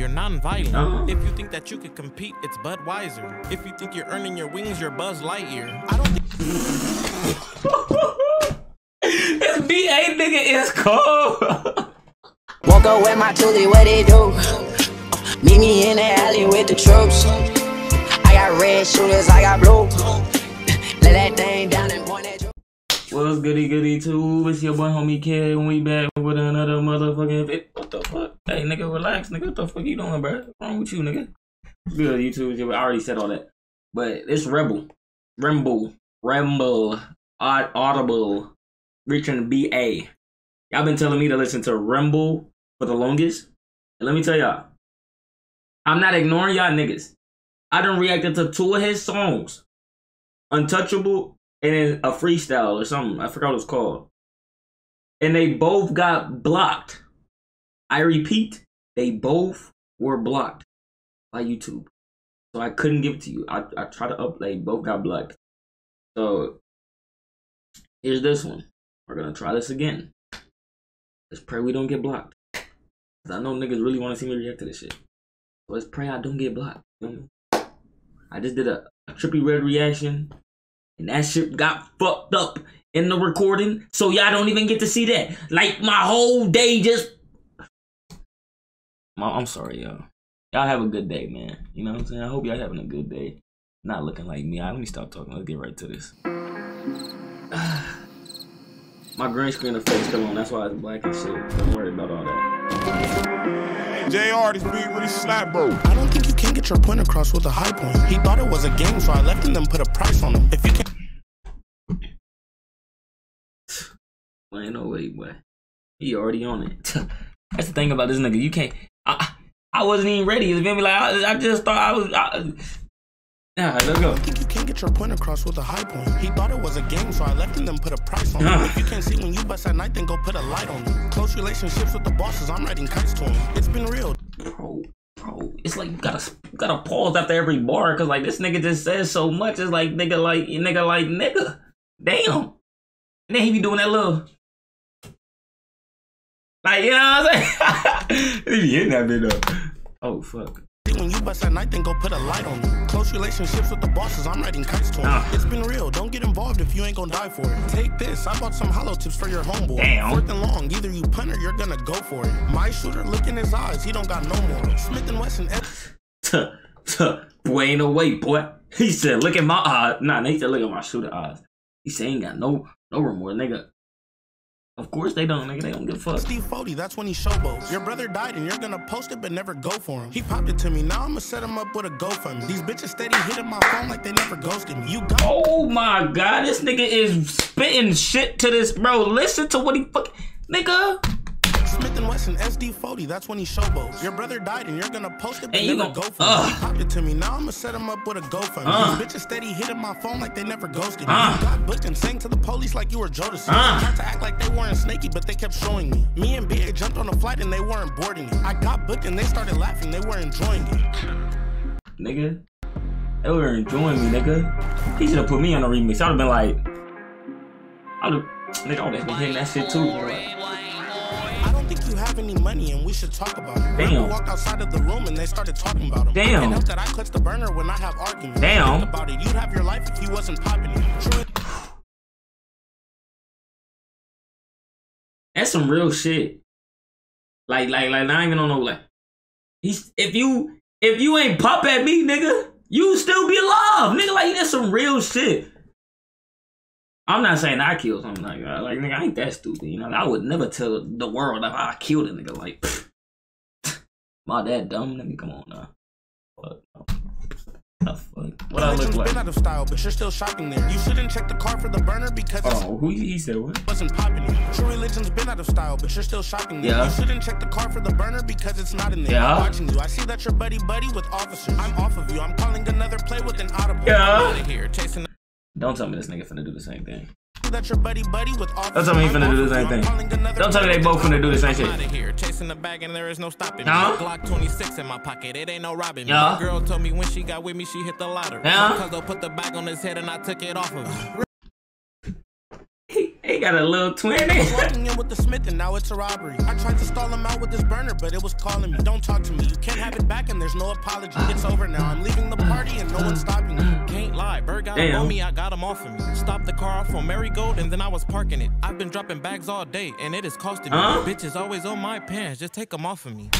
you're non-violent. If you think that you could compete, it's Budweiser. If you think you're earning your wings, you're Buzz Lightyear. I don't think this BA nigga is cold. Woke up with my toolie, what it do? Meet me in the alley with the troops. I got red shooters, I got blue. Let that thing down and point at you. What's goody goody too? It's your boy Homie Kel and we back with another motherfucking vid- What the fuck? Hey nigga, relax, nigga. What the fuck you doing, bro? What's wrong with you, nigga? Good, YouTube? I already said all that. But it's Rebel. Remble. Remble. Aud- Audible. Reaching BA. Y'all been telling me to listen to Remble for the longest. And let me tell y'all. I'm not ignoring y'all niggas. I done reacted to two of his songs. Untouchable and then a freestyle or something. I forgot what it's called. And they both got blocked. I repeat, they both were blocked by YouTube. So I couldn't give it to you. I, I tried to upload, both got blocked. So here's this one. We're gonna try this again. Let's pray we don't get blocked. Cause I know niggas really want to see me react to this shit. So let's pray I don't get blocked. You know I? I just did a, a trippy red reaction. And that shit got fucked up in the recording. So y'all don't even get to see that. Like my whole day just I'm sorry, y'all. Y'all have a good day, man. You know what I'm saying? I hope y'all having a good day. Not looking like me. All right, let me stop talking. Let's get right to this. My green screen effect still on. That's why it's black and shit. Don't worry about all that. JR, this beat really slap, bro. I don't think you can get your point across with a high point. He thought it was a game, so I left him them put a price on him. If you can Well, ain't no way, boy. He already on it. That's the thing about this nigga. You can't. I, I wasn't even ready. You feel me? Like I, I just thought I was. I, yeah, let's go. I think you can't get your point across with a high point. He thought it was a game, so I left him them put a price on him. If you can't see when you bust at night, then go put a light on him. Close relationships with the bosses, I'm writing kites to him. It's been real. bro, bro, it's like you gotta you gotta pause after every bar because like this nigga just says so much. It's like nigga, like nigga, like nigga, damn. And then he be doing that little, like you know what I'm saying? he be hitting that bit though. Oh fuck. When you bust at night, then go put a light on him. Close relationships with the bosses, I'm writing kites to him. Ah. It's been real. Don't get involved if you ain't gonna die for it. Take this. I bought some hollow tips for your homeboy. Damn. Fourth and long. Either you punt or you're gonna go for it. My shooter, look in his eyes. He don't got no more. Smith and Wesson. Tuh, tuh, boy, ain't no way, boy. He said, look at my eyes. Nah, he said, look at my shooter eyes. He said, ain't got no no remorse, nigga. Of course they don't, nigga. They don't give a fuck. SD40, that's when he showboats. Your brother died and you're gonna post it but never go for him. He popped it to me, now I'ma set him up with a GoFundMe. These bitches steady hitting my phone like they never ghosted me. You got Oh my god, this nigga is spitting shit to this bro. Listen to what he fuck nigga. Smith and Wesson SD40, that's when he showboats. Your brother died and you're gonna post it but you never go for Ugh. him. He popped it to me, now I'ma set him up with a GoFundMe. Uh. These bitches steady hitting my phone like they never ghosted me. Uh. Got booked and sang to the police like you were Jodeci. Uh. Tried to act like they weren't snaky, but they kept showing me. Me and BA jumped on a flight and they weren't boarding it. I got booked and they started laughing, they were enjoying it. Nigga. They were enjoying me, nigga. He should have put me on a remix. I'd have been like, I'd have, nigga, I would have been hitting that shit too. I don't think you have any money and we should talk about it. Damn. Walked outside of the room and they started talking about him. Damn. Help that I clutch the burner when I have arguments. Damn. Think about it. You'd have your life if you wasn't popping it. True. That's some real shit. Like, like, like, not even on no like. He's if you if you ain't pop at me, nigga, you still be alive, nigga. Like that's some real shit. I'm not saying I killed something like that. Like, nigga, I ain't that stupid. You know, I would never tell the world if I killed a nigga. Like, my dad dumb. Nigga, come on now. The fuck? What I look like? been out of style, but you're still shopping there. You shouldn't check the car for the burner because Oh, who he said what? wasn't popping it. True religion's been out of style, but you're still shopping there. Yeah. You shouldn't check the car for the burner because it's not in there. Yeah. I'm watching you. I see that you're buddy buddy with officers. I'm off of you. I'm calling another play with an audible. Yeah. I'm outta here chasing Don't tell me this nigga finna do the same thing. that you're buddy buddy with officers. Don't tell me he finna do the same thing. Don't tell me they both finna do the same shit. here, chasing the bag and there is no stopping. Huh? Glock 26 in my pocket, it ain't no robbing. Yeah. My girl told me when she got with me, she hit the lottery. Yeah. Cause put the bag on his head and I took it off of him. Got a little twin. Walking in with the Smith and now it's a robbery. I tried to stall him out with this burner, but it was calling me. Don't talk to me. You can't have it back and there's no apology. It's over now. I'm leaving the party and no one's stopping me. Can't lie, Bird got Damn. on me, I got him off of me. Stopped the car off on Marigold and then I was parking it. I've been dropping bags all day and it is costing me. Huh? Bitches always on my pants, just take them off of me.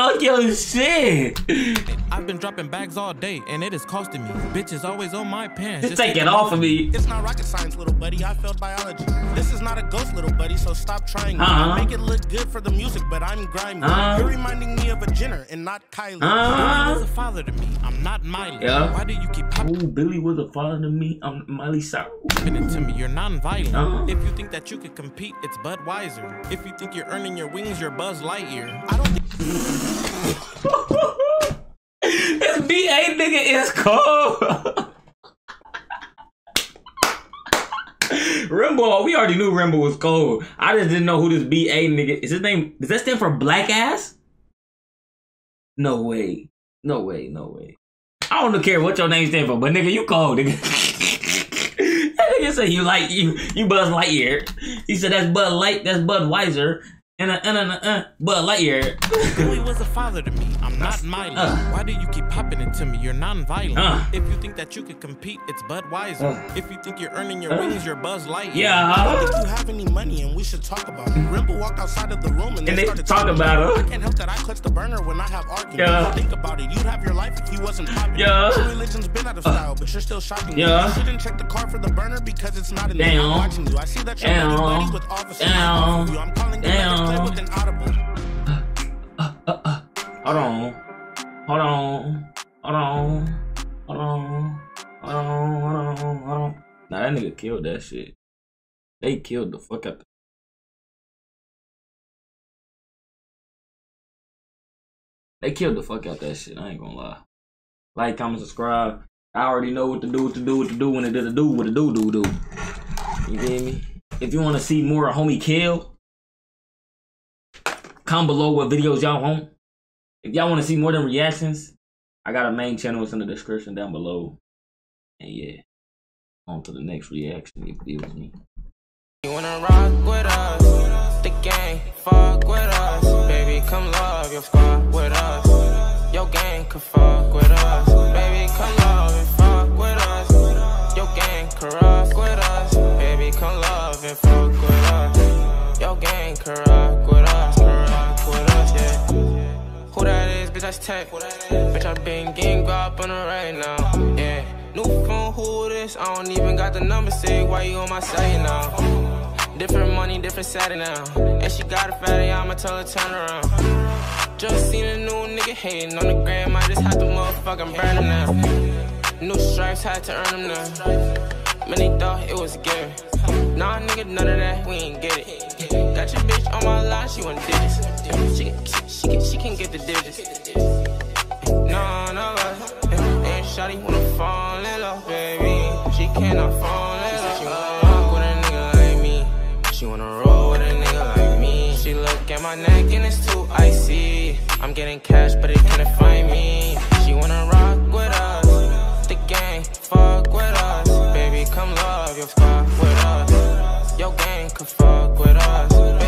Talk your shit. I've been dropping bags all day and it is costing me. Bitches always on my pants, Just take it off of me. It's not rocket science, little buddy. I failed biology. This is not a ghost, little buddy, so stop trying. me. Uh-huh. Make it look good for the music, but I'm grimy. Uh-huh. You're reminding me of a Jenner and not Kylie. Uh-huh. Billy was a father to me. I'm not Miley. Yeah. Why do you keep popping Billy was a father to me. I'm Miley Cyrus. to me? You're non-violent. Uh-huh. If you think that you could compete, it's Budweiser. If you think you're earning your wings, you're Buzz Lightyear. I don't think this BA nigga is cold. Remble, we already knew Remble was cold. I just didn't know who this BA nigga is. His name does that stand for black ass? No way. No way. No way. I don't care what your name stand for, but nigga, you cold, nigga. that nigga said you like you you Buzz Lightyear. He said that's Bud Light, that's Budweiser, and a, and a, and a, Bud Lightyear. Billy was a father to me. I'm not Miley. Uh. Why do you keep popping it to me? You're non-violent. Uh. If you think that you could compete, it's Budweiser. Uh. If you think you're earning your Uh. wings, you're Buzz Lightyear. I don't Yeah. think you have any money and we should talk about it. Remble walked outside of the room and, And they started talking about her. I can't help that I clutch the burner when I have arguments. Yeah. Think about it. You'd have your life if you wasn't popping. Yeah. Your religion's been out of style, but you're still shocking. me. Yeah. You shouldn't check the car for the burner because it's not in. I'm watching you. I see that you're buddy with officers. Damn. off of you. I'm calling you Damn. With an audible. Hold on. Hold on. Hold on. Hold on. Hold on. Hold on. Hold on. Nah, that nigga killed that shit. They killed the fuck out the. They killed the fuck out that shit. I ain't gonna lie. Like, comment, subscribe. I already know what to do, what to do, what to do when it does a do, what to do, do, do. You feel me? If you want to see more Homie Kel, comment below what videos y'all want. If y'all want to see more than reactions, I got a main channel. It's in the description down below. And yeah, on to the next reaction. If it me. You wanna rock with us? The gang, fuck with us. Baby, come love your with us. Your gang fuck with us. Baby, come love and fuck with us. Your gang rock with us. Baby, come love and fuck that's. Bitch, I been getting up on her right now. Yeah. New phone, who this? I don't even got the number saved. Why you on my side now? Different money, different Saturday now. And she got a fatty, I'ma tell her turn around. Just seen a new nigga hating on the gram. I just had to motherfucking burn him now. New stripes, had to earn them now. Many thought it was a given. Nah, nigga, none of that, we ain't get it. Got your bitch on my line, she want digits. Can't get the digits. No, no, and Shotty wanna fall in love, baby. She cannot fall in love. She wanna walk with a nigga like me. She wanna roll with a nigga like me. She look at my neck and it's too icy. I'm getting cash, but it can't find me. She wanna rock with us, the gang, fuck with us. Baby, come love your fuck with us. Your gang can fuck with us.